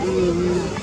うんうん。